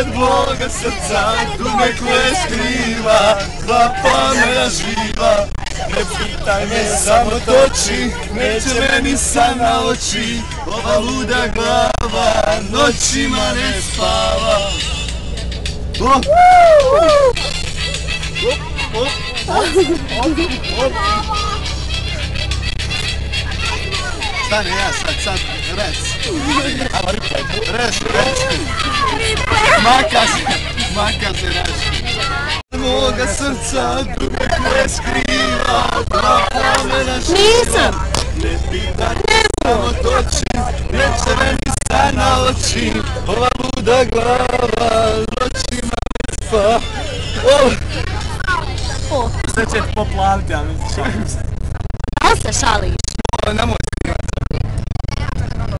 pored moga srca koje skriva Dva plamena živa Ne pitaj me samo toči Neće meni san na oči Ova luda glava Noćima ne spava Oh! Stani ja sad, sad, res. Res, res. Maka se, maka se res. Moga srca duge koje skriva, dva plamena Nisam! Ne pitaj samo toči, neće meni san na oči, ova luda glava, noćima ne spa. Oh, Sve će ti poplaviti, ja mislim. Da li se šališ?